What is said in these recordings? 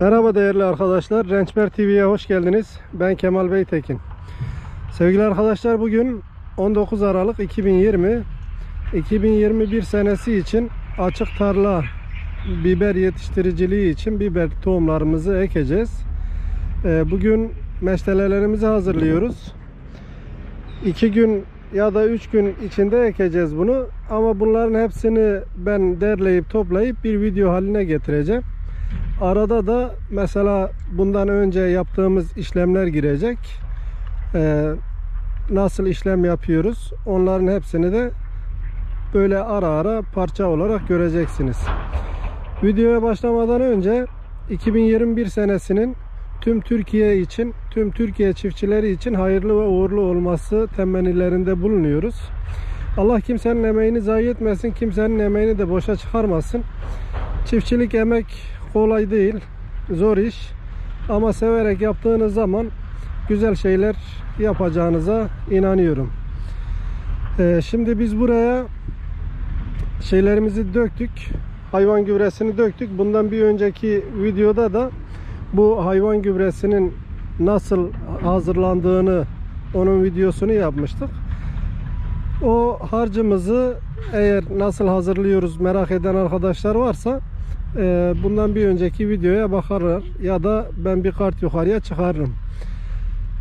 Merhaba değerli arkadaşlar. Rençber TV'ye hoş geldiniz. Ben Kemal Beytekin. Sevgili arkadaşlar bugün 19 Aralık 2020 2021 senesi için açık tarla biber yetiştiriciliği için biber tohumlarımızı ekeceğiz. Ee, Bugün meştelelerimizi hazırlıyoruz. 2 gün ya da 3 gün içinde ekeceğiz bunu. Ama bunların hepsini ben derleyip toplayıp bir video haline getireceğim. Arada da mesela bundan önce yaptığımız işlemler girecek. Ee, nasıl işlem yapıyoruz? Onların hepsini de böyle ara ara parça olarak göreceksiniz. Videoya başlamadan önce 2021 senesinin tüm Türkiye için, tüm Türkiye çiftçileri için hayırlı ve uğurlu olması temennilerinde bulunuyoruz. Allah kimsenin emeğini zayi etmesin, kimsenin emeğini de boşa çıkarmasın. Çiftçilik emek kolay değil, zor iş. Ama severek yaptığınız zaman güzel şeyler yapacağınıza inanıyorum. Ee, şimdi biz buraya şeylerimizi döktük. Hayvan gübresini döktük. Bundan bir önceki videoda da bu hayvan gübresinin nasıl hazırlandığını onun videosunu yapmıştık. O harcımızı eğer nasıl hazırlıyoruz merak eden arkadaşlar varsa e, bundan bir önceki videoya bakarlar ya da ben bir kart yukarıya çıkarırım.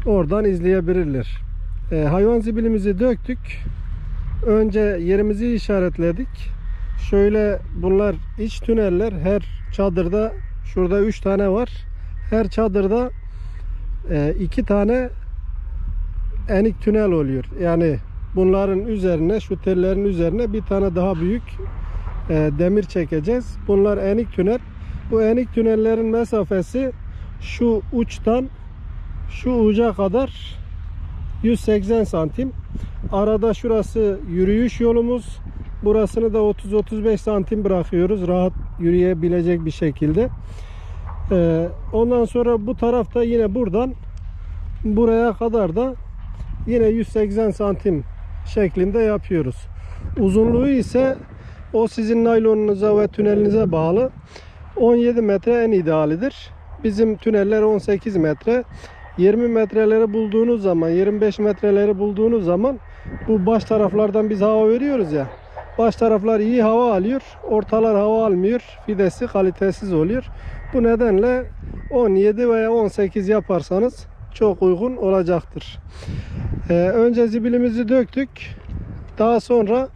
Oradan izleyebilirler. E, hayvan zibilimizi döktük. Önce yerimizi işaretledik. Şöyle bunlar iç tüneller. Her çadırda şurada 3 tane var. Her çadırda e, iki tane enik tünel oluyor. Yani bunların üzerine şu tellerin üzerine bir tane daha büyük e, demir çekeceğiz. Bunlar enik tünel. Bu enik tünellerin mesafesi şu uçtan şu uca kadar 180 santim. Arada şurası yürüyüş yolumuz. Burasını da 30-35 santim bırakıyoruz. Rahat yürüyebilecek bir şekilde. Ee, ondan sonra bu tarafta yine buradan buraya kadar da yine 180 santim şeklinde yapıyoruz. Uzunluğu ise o sizin naylonunuza ve tünelinize bağlı. 17 metre en idealidir. Bizim tüneller 18 metre. 20 metreleri bulduğunuz zaman, 25 metreleri bulduğunuz zaman bu baş taraflardan biz hava veriyoruz ya. Baş taraflar iyi hava alıyor, ortalar hava almıyor. Fidesi kalitesiz oluyor. Bu nedenle 17 veya 18 yaparsanız çok uygun olacaktır. Ee, önce zibilimizi döktük. Daha sonra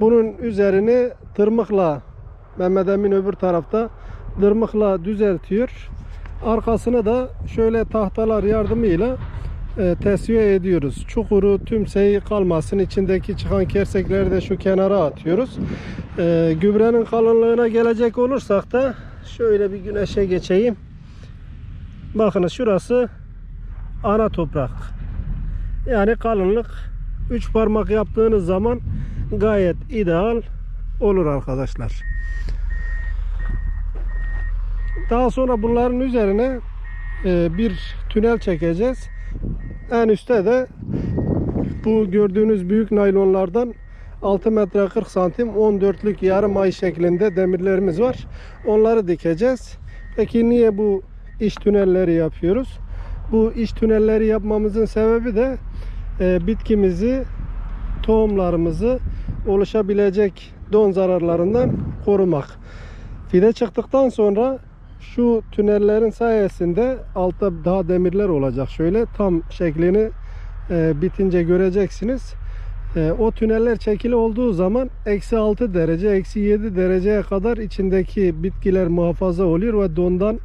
bunun üzerini tırmıkla Mehmet Emin öbür tarafta tırmıkla düzeltiyor. Arkasını da şöyle tahtalar yardımıyla e, tesviye ediyoruz. Çukuru, tümseyi kalmasın. içindeki çıkan kersekleri de şu kenara atıyoruz. E, gübrenin kalınlığına gelecek olursak da şöyle bir güneşe geçeyim. Bakın şurası ana toprak. Yani kalınlık 3 parmak yaptığınız zaman gayet ideal olur arkadaşlar. Daha sonra bunların üzerine e, bir tünel çekeceğiz. En üstte de bu gördüğünüz büyük naylonlardan 6 metre 40 santim 14'lük yarım ay şeklinde demirlerimiz var. Onları dikeceğiz. Peki niye bu iç tünelleri yapıyoruz? Bu iç tünelleri yapmamızın sebebi de e, bitkimizi, tohumlarımızı oluşabilecek don zararlarından korumak. Fide çıktıktan sonra şu tünellerin sayesinde altta daha demirler olacak. Şöyle tam şeklini e, bitince göreceksiniz. E, o tüneller çekili olduğu zaman eksi 6 derece, eksi 7 dereceye kadar içindeki bitkiler muhafaza oluyor ve dondan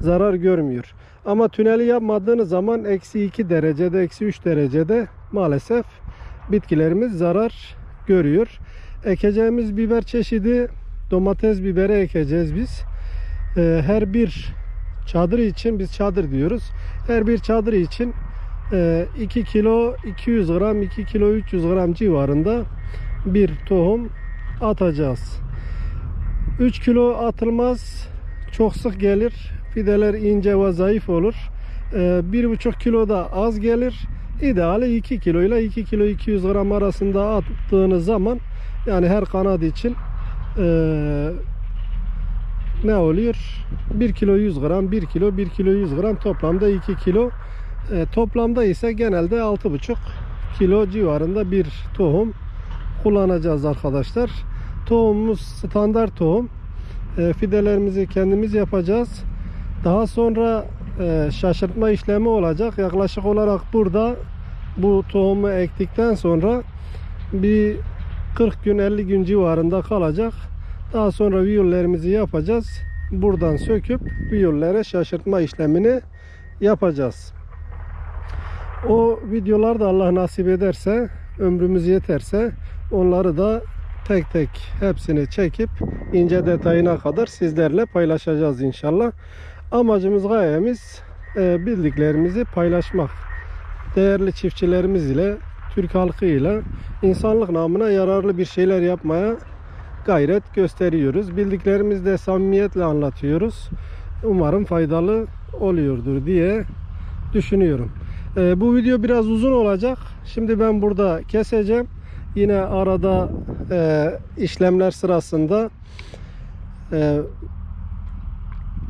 zarar görmüyor. Ama tüneli yapmadığınız zaman eksi 2 derecede, eksi 3 derecede maalesef bitkilerimiz zarar görüyor. Ekeceğimiz biber çeşidi domates biberi ekeceğiz biz. Ee, her bir çadır için biz çadır diyoruz. Her bir çadır için 2 kilo 200 gram 2 kilo 300 gram civarında bir tohum atacağız. 3 kilo atılmaz. Çok sık gelir. Fideler ince ve zayıf olur. 1,5 kilo da az gelir. İdeali 2 kilo ile 2 kilo 200 gram arasında attığınız zaman yani her kanat için ne oluyor? 1 kilo 100 gram, 1 kilo, 1 kilo 100 gram toplamda 2 kilo. E, toplamda ise genelde 6,5 kilo civarında bir tohum kullanacağız arkadaşlar. Tohumumuz standart tohum. E, fidelerimizi kendimiz yapacağız. Daha sonra e, şaşırtma işlemi olacak. Yaklaşık olarak burada bu tohumu ektikten sonra bir 40 gün 50 gün civarında kalacak. Daha sonra viyollerimizi yapacağız. Buradan söküp viyollere şaşırtma işlemini yapacağız. O videolar Allah nasip ederse, ömrümüz yeterse onları da tek tek hepsini çekip ince detayına kadar sizlerle paylaşacağız inşallah. Amacımız gayemiz e, bildiklerimizi paylaşmak. Değerli çiftçilerimiz ile, Türk halkı ile insanlık namına yararlı bir şeyler yapmaya gayret gösteriyoruz. Bildiklerimizi de samimiyetle anlatıyoruz. Umarım faydalı oluyordur diye düşünüyorum. Ee, bu video biraz uzun olacak. Şimdi ben burada keseceğim. Yine arada e, işlemler sırasında e,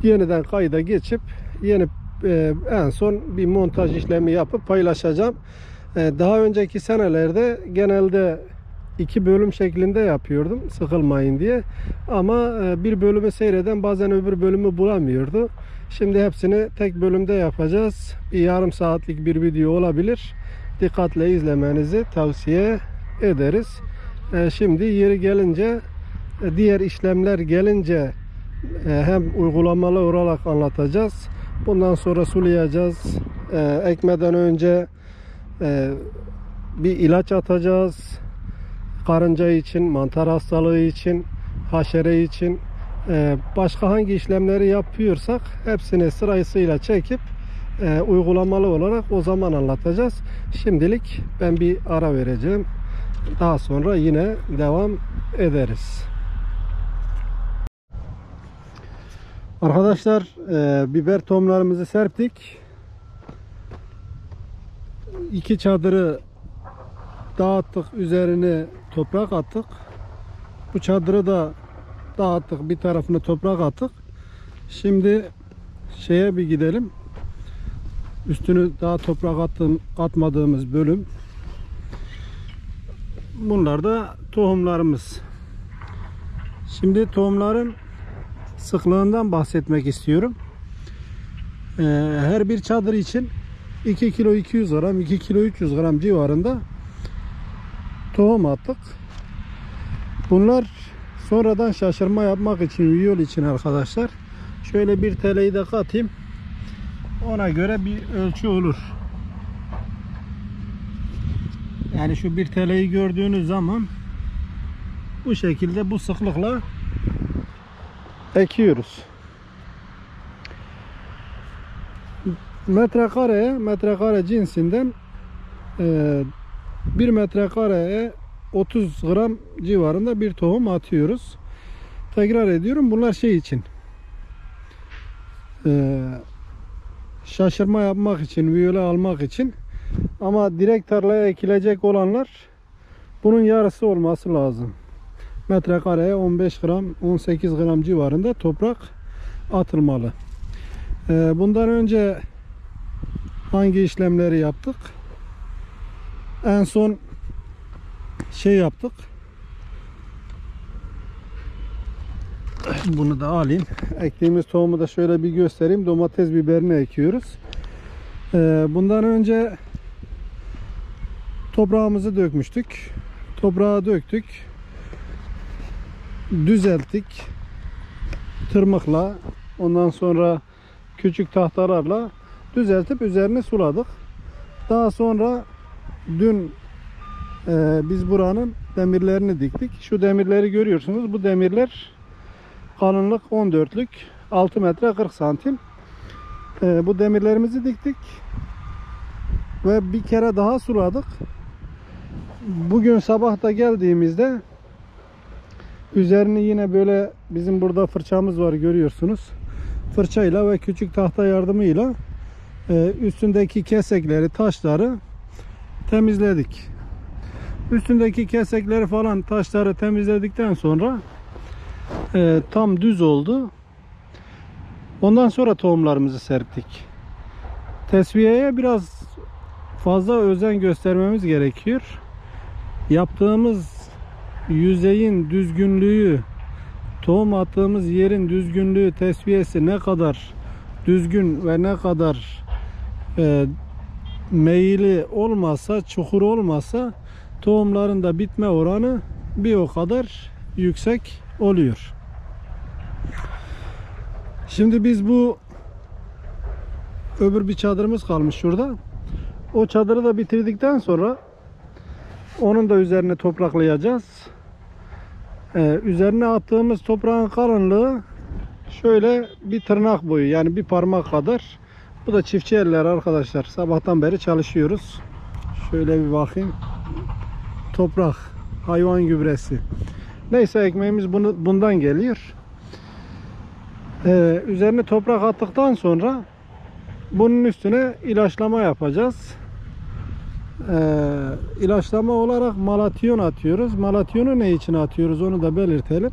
yeniden kayda geçip yeni e, en son bir montaj işlemi yapıp paylaşacağım. E, daha önceki senelerde genelde iki bölüm şeklinde yapıyordum sıkılmayın diye. Ama e, bir bölümü seyreden bazen öbür bölümü bulamıyordu. Şimdi hepsini tek bölümde yapacağız. Bir yarım saatlik bir video olabilir. Dikkatle izlemenizi tavsiye ederiz. Şimdi yeri gelince diğer işlemler gelince hem uygulamalı olarak anlatacağız. Bundan sonra sulayacağız. E, ekmeden önce e, bir ilaç atacağız. Karınca için, mantar hastalığı için, haşere için e, başka hangi işlemleri yapıyorsak hepsini sırasıyla çekip e, uygulamalı olarak o zaman anlatacağız. Şimdilik ben bir ara vereceğim. Daha sonra yine devam ederiz. Arkadaşlar e, biber tohumlarımızı serptik. İki çadırı dağıttık. Üzerine toprak attık. Bu çadırı da dağıttık. Bir tarafını toprak attık. Şimdi şeye bir gidelim. Üstünü daha toprak attım, atmadığımız bölüm. Bunlar da tohumlarımız. Şimdi tohumların sıklığından bahsetmek istiyorum. Ee, her bir çadır için 2 kilo 200 gram, 2 kilo 300 gram civarında tohum attık. Bunlar sonradan şaşırma yapmak için, viyol için arkadaşlar. Şöyle bir TL'yi de katayım. Ona göre bir ölçü olur. Yani şu bir TL'yi gördüğünüz zaman bu şekilde bu sıklıkla ekiyoruz. Metrekareye, metrekare cinsinden e, 1 metrekareye 30 gram civarında bir tohum atıyoruz. Tekrar ediyorum bunlar şey için e, şaşırma yapmak için, viyole almak için ama direkt tarlaya ekilecek olanlar bunun yarısı olması lazım. Metrekareye 15 gram, 18 gram civarında toprak atılmalı. E, bundan önce hangi işlemleri yaptık? En son şey yaptık. Bunu da alayım. Ektiğimiz tohumu da şöyle bir göstereyim. Domates biberini ekiyoruz. Ee, bundan önce toprağımızı dökmüştük. Toprağa döktük. Düzelttik. Tırmıkla ondan sonra küçük tahtalarla düzeltip üzerine suladık. Daha sonra dün e, biz buranın demirlerini diktik. Şu demirleri görüyorsunuz. Bu demirler kalınlık 14'lük 6 metre 40 santim. E, bu demirlerimizi diktik. Ve bir kere daha suladık. Bugün sabah da geldiğimizde üzerini yine böyle bizim burada fırçamız var görüyorsunuz. Fırçayla ve küçük tahta yardımıyla e, üstündeki kesekleri, taşları temizledik. Üstündeki kesekleri falan taşları temizledikten sonra e, tam düz oldu. Ondan sonra tohumlarımızı serptik. Tesviyeye biraz fazla özen göstermemiz gerekiyor. Yaptığımız yüzeyin düzgünlüğü, tohum attığımız yerin düzgünlüğü, tesviyesi ne kadar düzgün ve ne kadar e, meyili olmasa, çukur olmasa tohumların da bitme oranı bir o kadar yüksek oluyor. Şimdi biz bu öbür bir çadırımız kalmış şurada. O çadırı da bitirdikten sonra onun da üzerine topraklayacağız. Ee, üzerine attığımız toprağın kalınlığı şöyle bir tırnak boyu yani bir parmak kadar. Bu da çiftçi eller arkadaşlar. Sabahtan beri çalışıyoruz. Şöyle bir bakayım. Toprak, hayvan gübresi. Neyse ekmeğimiz bunu, bundan geliyor. Ee, üzerine toprak attıktan sonra bunun üstüne ilaçlama yapacağız. Ee, ilaçlama olarak malatyon atıyoruz. Malatyonu ne için atıyoruz onu da belirtelim.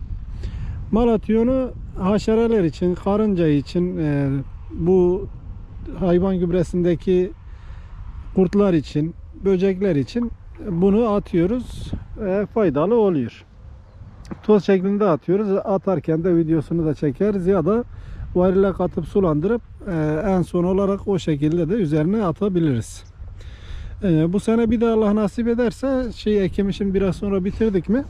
Malatyonu haşereler için, karınca için, e, bu hayvan gübresindeki kurtlar için, böcekler için bunu atıyoruz. E, faydalı oluyor. Toz şeklinde atıyoruz. Atarken de videosunu da çekeriz ya da varile katıp sulandırıp e, en son olarak o şekilde de üzerine atabiliriz. E, bu sene bir de Allah nasip ederse şey ekimi şimdi biraz sonra bitirdik mi?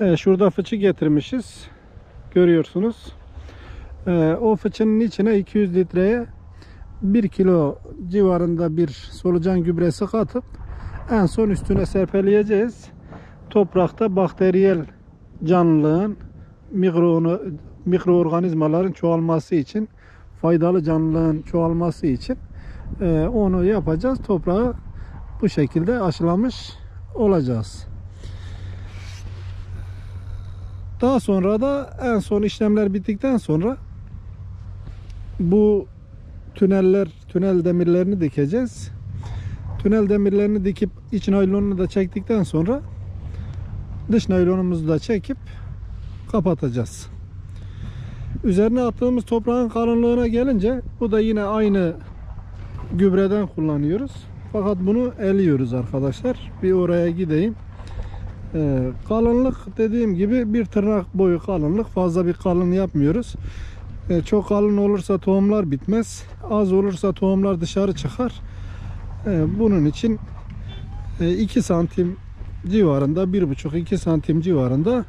E, şurada fıçı getirmişiz. Görüyorsunuz. E, o fıçının içine 200 litreye 1 kilo civarında bir solucan gübresi katıp en son üstüne serpeleyeceğiz. Toprakta bakteriyel canlılığın mikro, mikroorganizmaların çoğalması için faydalı canlılığın çoğalması için e, onu yapacağız. Toprağı bu şekilde aşılamış olacağız. Daha sonra da en son işlemler bittikten sonra bu tüneller, tünel demirlerini dikeceğiz. Tünel demirlerini dikip iç naylonunu da çektikten sonra dış naylonumuzu da çekip kapatacağız. Üzerine attığımız toprağın kalınlığına gelince bu da yine aynı gübreden kullanıyoruz. Fakat bunu eliyoruz arkadaşlar. Bir oraya gideyim. Ee, kalınlık dediğim gibi bir tırnak boyu kalınlık. Fazla bir kalın yapmıyoruz. Ee, çok kalın olursa tohumlar bitmez. Az olursa tohumlar dışarı çıkar. Ee, bunun için 2 santim civarında 1,5-2 santim civarında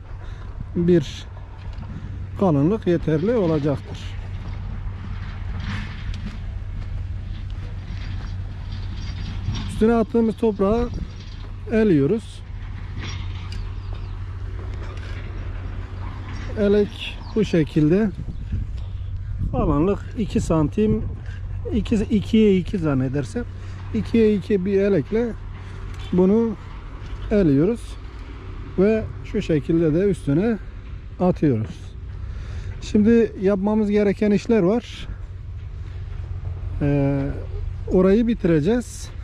bir kalınlık yeterli olacaktır. Üstüne attığımız toprağı eliyoruz. Elek bu şekilde kalınlık 2 santim 2 2'ye 2 zannedersem 2'ye 2 bir elekle bunu eliyoruz ve şu şekilde de üstüne atıyoruz. Şimdi yapmamız gereken işler var. Ee, orayı bitireceğiz.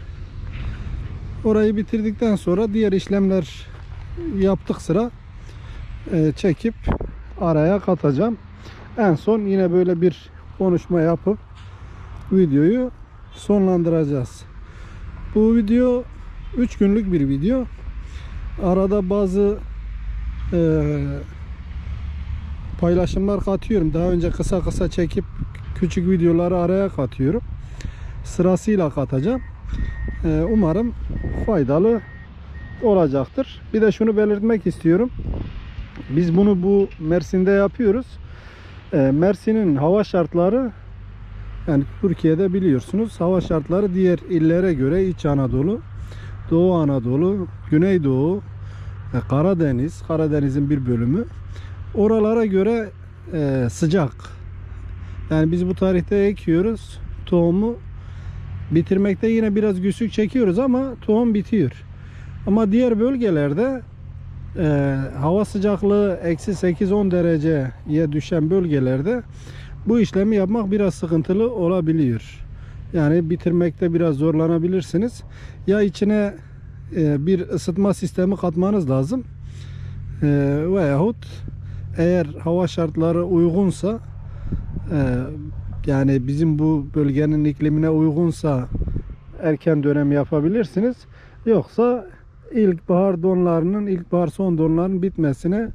Orayı bitirdikten sonra diğer işlemler yaptık sıra e, çekip araya katacağım. En son yine böyle bir konuşma yapıp videoyu sonlandıracağız. Bu video 3 günlük bir video. Arada bazı e, paylaşımlar katıyorum. Daha önce kısa kısa çekip küçük videoları araya katıyorum. Sırasıyla katacağım. Ee, umarım faydalı olacaktır. Bir de şunu belirtmek istiyorum. Biz bunu bu Mersin'de yapıyoruz. Ee, Mersin'in hava şartları yani Türkiye'de biliyorsunuz hava şartları diğer illere göre İç Anadolu, Doğu Anadolu, Güneydoğu, e, Karadeniz, Karadeniz'in bir bölümü oralara göre e, sıcak. Yani biz bu tarihte ekiyoruz. Tohumu bitirmekte yine biraz güçlük çekiyoruz ama tohum bitiyor. Ama diğer bölgelerde e, hava sıcaklığı eksi 8-10 dereceye düşen bölgelerde bu işlemi yapmak biraz sıkıntılı olabiliyor. Yani bitirmekte biraz zorlanabilirsiniz. Ya içine e, bir ısıtma sistemi katmanız lazım. E, veyahut eğer hava şartları uygunsa e, yani bizim bu bölgenin iklimine uygunsa erken dönem yapabilirsiniz. Yoksa ilkbahar donlarının, ilkbahar son donlarının bitmesine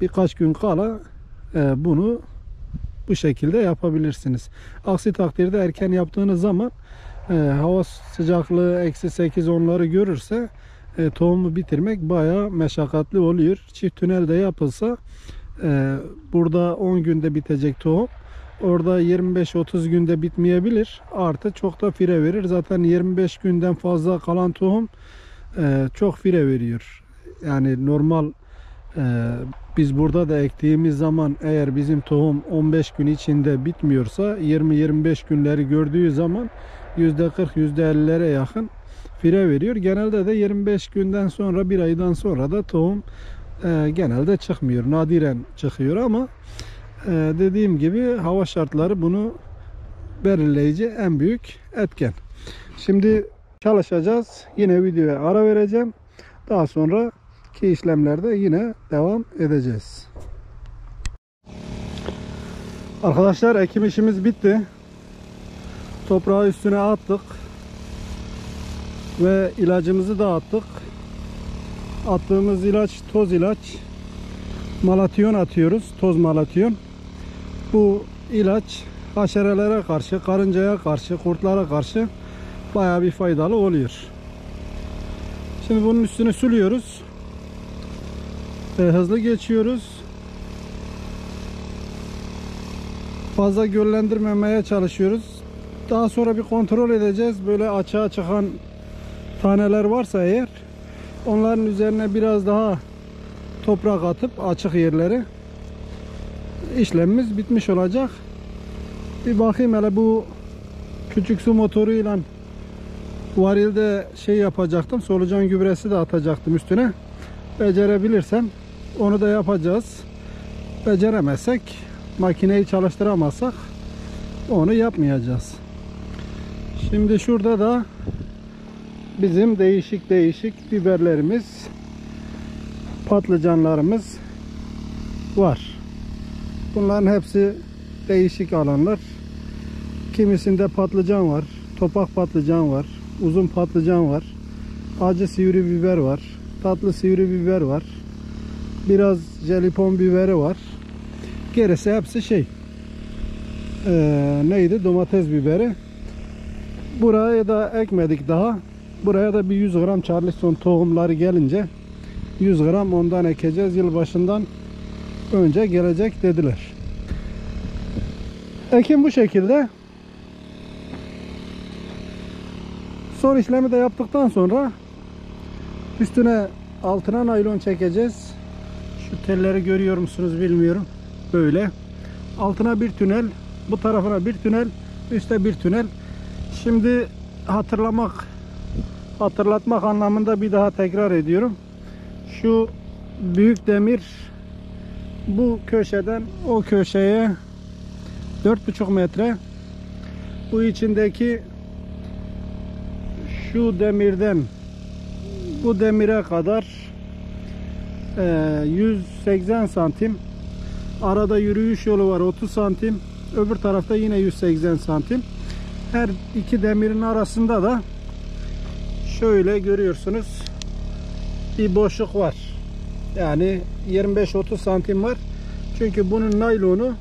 birkaç gün kala e, bunu bu şekilde yapabilirsiniz. Aksi takdirde erken yaptığınız zaman e, hava sıcaklığı eksi 8 onları görürse e, tohumu bitirmek bayağı meşakkatli oluyor. Çift tünel de yapılsa burada 10 günde bitecek tohum. Orada 25-30 günde bitmeyebilir. Artı çok da fire verir. Zaten 25 günden fazla kalan tohum e, çok fire veriyor. Yani normal e, biz burada da ektiğimiz zaman eğer bizim tohum 15 gün içinde bitmiyorsa 20-25 günleri gördüğü zaman %40 %50'lere yakın fire veriyor. Genelde de 25 günden sonra bir aydan sonra da tohum e, genelde çıkmıyor. Nadiren çıkıyor ama dediğim gibi hava şartları bunu belirleyici en büyük etken. Şimdi çalışacağız. Yine videoya ara vereceğim. Daha sonra ki işlemlerde yine devam edeceğiz. Arkadaşlar ekim işimiz bitti. Toprağı üstüne attık. Ve ilacımızı da attık. Attığımız ilaç toz ilaç. Malation atıyoruz. Toz malation. Bu ilaç haşerelere karşı, karıncaya karşı, kurtlara karşı bayağı bir faydalı oluyor. Şimdi bunun üstüne suluyoruz. E, hızlı geçiyoruz. Fazla göllendirmemeye çalışıyoruz. Daha sonra bir kontrol edeceğiz. Böyle açığa çıkan taneler varsa eğer onların üzerine biraz daha toprak atıp açık yerleri işlemimiz bitmiş olacak. Bir bakayım hele bu küçük su motoruyla varilde şey yapacaktım. Solucan gübresi de atacaktım üstüne. Becerebilirsem onu da yapacağız. Beceremezsek makineyi çalıştıramazsak onu yapmayacağız. Şimdi şurada da bizim değişik değişik biberlerimiz patlıcanlarımız var. Bunların hepsi değişik alanlar. Kimisinde patlıcan var, topak patlıcan var, uzun patlıcan var, acı sivri biber var, tatlı sivri biber var, biraz jelipon biberi var. Gerisi hepsi şey, ee, neydi domates biberi. Buraya da ekmedik daha. Buraya da bir 100 gram Charleston tohumları gelince 100 gram ondan ekeceğiz. Yılbaşından önce gelecek dediler. Ekim bu şekilde. Son işlemi de yaptıktan sonra üstüne altına naylon çekeceğiz. Şu telleri görüyor musunuz bilmiyorum. Böyle. Altına bir tünel, bu tarafına bir tünel, üstte bir tünel. Şimdi hatırlamak, hatırlatmak anlamında bir daha tekrar ediyorum. Şu büyük demir bu köşeden o köşeye 4,5 metre. Bu içindeki şu demirden bu demire kadar e, 180 santim. Arada yürüyüş yolu var 30 santim. Öbür tarafta yine 180 santim. Her iki demirin arasında da şöyle görüyorsunuz bir boşluk var yani 25-30 santim var. Çünkü bunun naylonu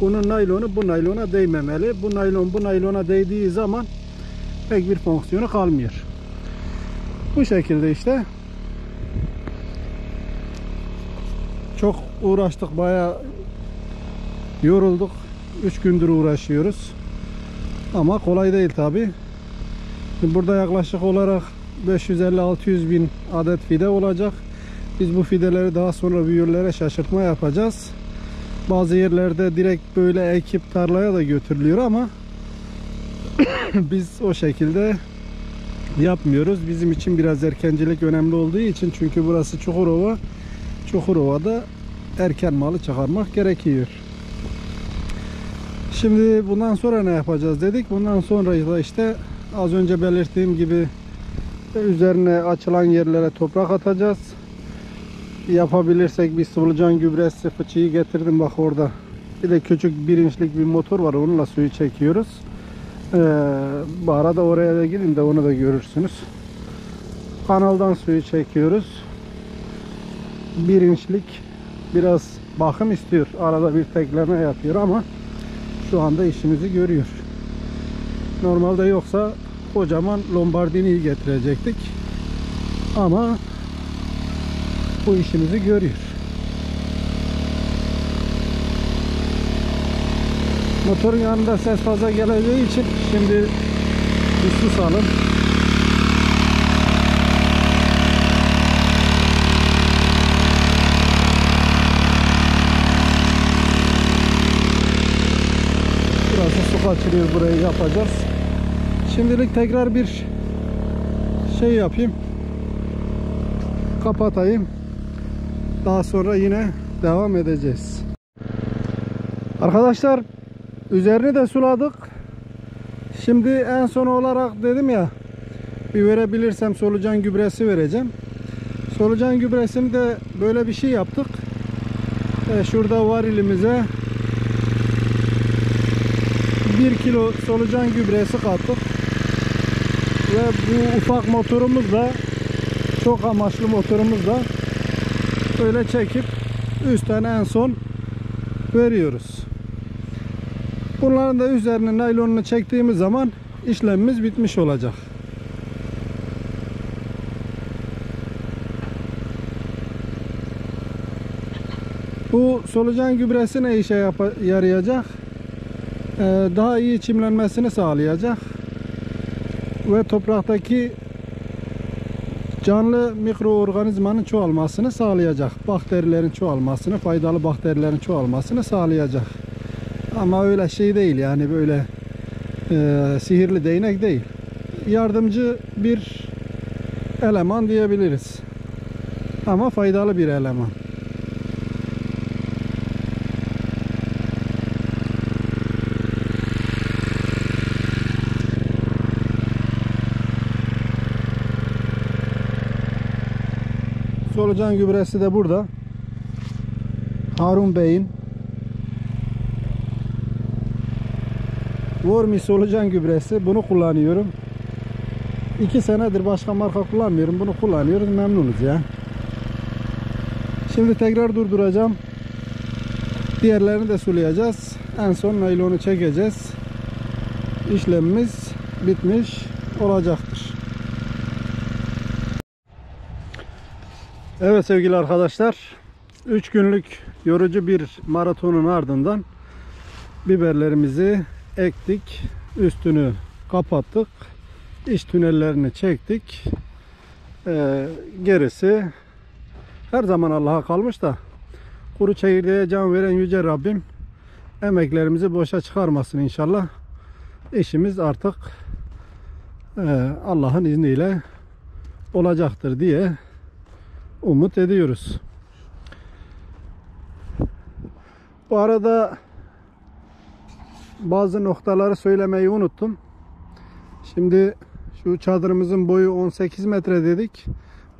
bunun naylonu bu naylona değmemeli. Bu naylon bu naylona değdiği zaman pek bir fonksiyonu kalmıyor. Bu şekilde işte. Çok uğraştık bayağı yorulduk. 3 gündür uğraşıyoruz. Ama kolay değil tabi burada yaklaşık olarak 550-600 bin adet fide olacak biz bu fideleri daha sonra büyürlere şaşırtma yapacağız bazı yerlerde direkt böyle ekip tarlaya da götürülüyor ama biz o şekilde yapmıyoruz. Bizim için biraz erkencilik önemli olduğu için çünkü burası Çukurova. Çukurova'da erken malı çıkarmak gerekiyor. Şimdi bundan sonra ne yapacağız dedik. Bundan sonra da işte az önce belirttiğim gibi üzerine açılan yerlere toprak atacağız. Yapabilirsek bir solucan gübresi fıçıyı getirdim bak orada Bir de küçük bir inçlik bir motor var. Onunla suyu çekiyoruz. Ee, bu arada oraya da gidin de onu da görürsünüz. Kanaldan suyu çekiyoruz. Bir inçlik biraz bakım istiyor. Arada bir tekleme yapıyor ama şu anda işimizi görüyor. Normalde yoksa kocaman Lombardini'yi getirecektik. Ama bu işimizi görüyor. Motorun yanında ses fazla geleceği için şimdi bir susalım. Burası su kaçırıyor burayı yapacağız. Şimdilik tekrar bir şey yapayım. Kapatayım. Daha sonra yine devam edeceğiz. Arkadaşlar üzerini de suladık. Şimdi en son olarak dedim ya bir verebilirsem solucan gübresi vereceğim. Solucan gübresini de böyle bir şey yaptık. E, şurada var elimize 1 kilo solucan gübresi kattık. Ve bu ufak motorumuzla çok amaçlı motorumuzla böyle çekip üstten en son veriyoruz. Bunların da üzerine naylonunu çektiğimiz zaman işlemimiz bitmiş olacak. Bu solucan gübresi ne işe yarayacak? Ee, daha iyi çimlenmesini sağlayacak ve topraktaki canlı mikroorganizmanın çoğalmasını sağlayacak. Bakterilerin çoğalmasını, faydalı bakterilerin çoğalmasını sağlayacak. Ama öyle şey değil yani böyle e, sihirli değnek değil. Yardımcı bir eleman diyebiliriz. Ama faydalı bir eleman. Solucan gübresi de burada. Harun Bey'in Vormi solucan gübresi. Bunu kullanıyorum. 2 senedir başka marka kullanmıyorum. Bunu kullanıyoruz. Memnunuz ya. Şimdi tekrar durduracağım. Diğerlerini de sulayacağız. En son naylonu çekeceğiz. İşlemimiz bitmiş olacaktır. Evet sevgili arkadaşlar. 3 günlük yorucu bir maratonun ardından biberlerimizi ektik. Üstünü kapattık. İç tünellerini çektik. Ee, gerisi her zaman Allah'a kalmış da kuru çekirdeğe can veren yüce Rabbim emeklerimizi boşa çıkarmasın inşallah. İşimiz artık e, Allah'ın izniyle olacaktır diye umut ediyoruz. Bu arada bazı noktaları söylemeyi unuttum. Şimdi şu çadırımızın boyu 18 metre dedik.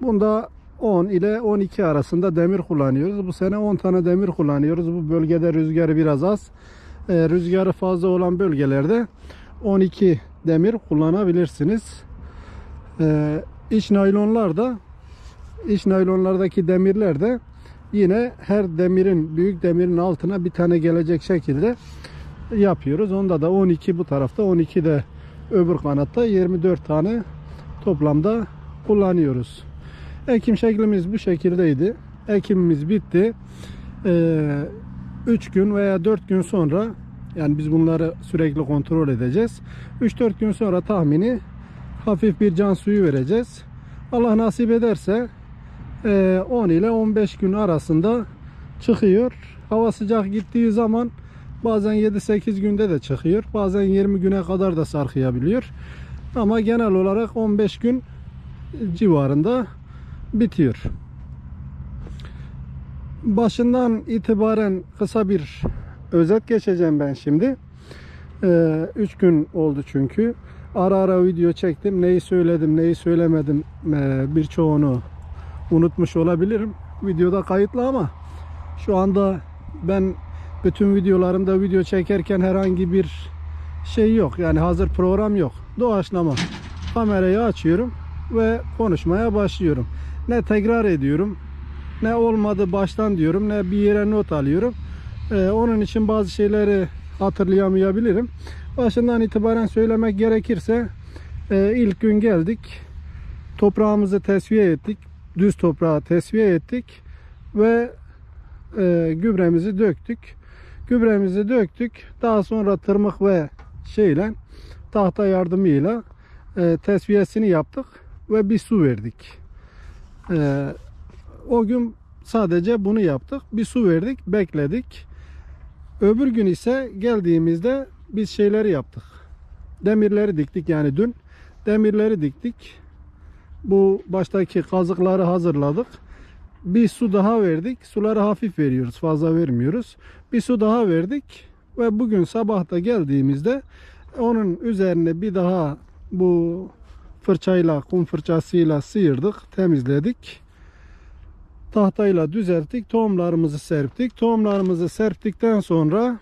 Bunda 10 ile 12 arasında demir kullanıyoruz. Bu sene 10 tane demir kullanıyoruz. Bu bölgede rüzgarı biraz az. Ee, rüzgarı fazla olan bölgelerde 12 demir kullanabilirsiniz. Ee, iç naylonlar da iç naylonlardaki demirler de yine her demirin büyük demirin altına bir tane gelecek şekilde yapıyoruz. Onda da 12 bu tarafta 12 de öbür kanatta 24 tane toplamda kullanıyoruz. Ekim şeklimiz bu şekildeydi. Ekimimiz bitti. 3 ee, gün veya 4 gün sonra yani biz bunları sürekli kontrol edeceğiz. 3-4 gün sonra tahmini hafif bir can suyu vereceğiz. Allah nasip ederse 10 ile 15 gün arasında çıkıyor. Hava sıcak gittiği zaman bazen 7-8 günde de çıkıyor. Bazen 20 güne kadar da sarkıyabiliyor. Ama genel olarak 15 gün civarında bitiyor. Başından itibaren kısa bir özet geçeceğim ben şimdi. 3 gün oldu çünkü. Ara ara video çektim. Neyi söyledim, neyi söylemedim birçoğunu unutmuş olabilirim. Videoda kayıtlı ama şu anda ben Bütün videolarımda video çekerken herhangi bir şey yok. Yani hazır program yok. Doğaçlama. Kamerayı açıyorum ve konuşmaya başlıyorum. Ne tekrar ediyorum, ne olmadı baştan diyorum, ne bir yere not alıyorum. Ee, onun için bazı şeyleri hatırlayamayabilirim. Başından itibaren söylemek gerekirse e, ilk gün geldik. Toprağımızı tesviye ettik. Düz toprağı tesviye ettik ve e, gübremizi döktük. Gübremizi döktük. Daha sonra tırmık ve şeyle tahta yardımıyla e, tesviyesini yaptık ve bir su verdik. E, o gün sadece bunu yaptık. Bir su verdik, bekledik. Öbür gün ise geldiğimizde biz şeyleri yaptık. Demirleri diktik yani dün. Demirleri diktik. Bu baştaki kazıkları hazırladık. Bir su daha verdik. Suları hafif veriyoruz. Fazla vermiyoruz. Bir su daha verdik. Ve bugün sabah da geldiğimizde onun üzerine bir daha bu fırçayla, kum fırçasıyla sıyırdık. Temizledik. Tahtayla düzelttik. Tohumlarımızı serptik. Tohumlarımızı serptikten sonra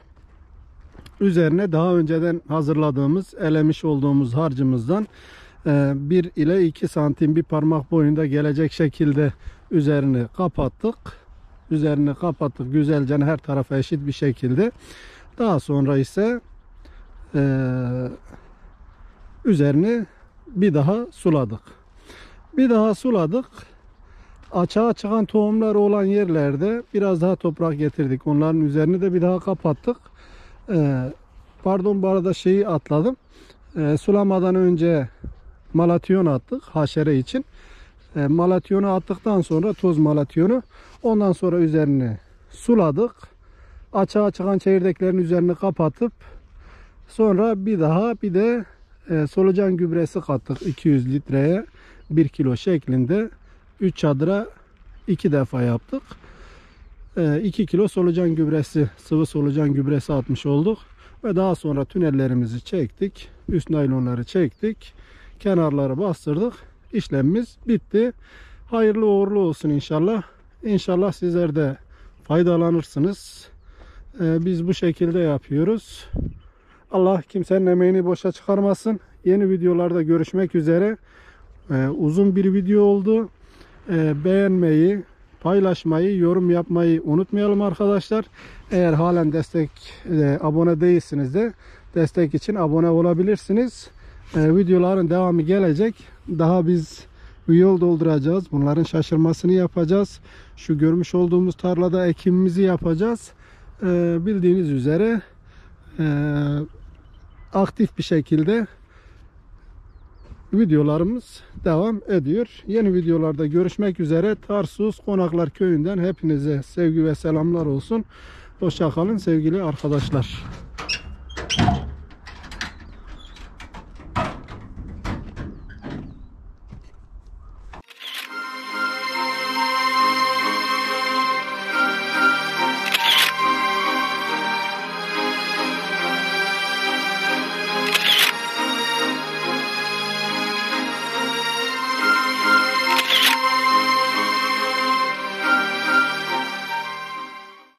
üzerine daha önceden hazırladığımız, elemiş olduğumuz harcımızdan 1 ile 2 santim bir parmak boyunda gelecek şekilde üzerini kapattık. Üzerini kapattık güzelce her tarafa eşit bir şekilde. Daha sonra ise e, üzerini bir daha suladık. Bir daha suladık. Açığa çıkan tohumlar olan yerlerde biraz daha toprak getirdik. Onların üzerini de bir daha kapattık. E, pardon bu arada şeyi atladım. E, sulamadan önce malatyon attık haşere için. E, malatyonu attıktan sonra toz malatyonu ondan sonra üzerine suladık. Açığa çıkan çekirdeklerin üzerini kapatıp sonra bir daha bir de e, solucan gübresi kattık 200 litreye 1 kilo şeklinde 3 çadıra 2 defa yaptık. 2 e, kilo solucan gübresi sıvı solucan gübresi atmış olduk ve daha sonra tünellerimizi çektik üst naylonları çektik kenarları bastırdık. İşlemimiz bitti. Hayırlı uğurlu olsun inşallah. İnşallah sizler de faydalanırsınız. Ee, biz bu şekilde yapıyoruz. Allah kimsenin emeğini boşa çıkarmasın. Yeni videolarda görüşmek üzere. Ee, uzun bir video oldu. Ee, beğenmeyi paylaşmayı, yorum yapmayı unutmayalım arkadaşlar. Eğer halen destek e, abone değilsiniz de destek için abone olabilirsiniz. E, videoların devamı gelecek. Daha biz bir yol dolduracağız. Bunların şaşırmasını yapacağız. Şu görmüş olduğumuz tarlada ekimimizi yapacağız. E, bildiğiniz üzere e, aktif bir şekilde videolarımız devam ediyor. Yeni videolarda görüşmek üzere. Tarsus Konaklar Köyü'nden hepinize sevgi ve selamlar olsun. Hoşçakalın sevgili arkadaşlar.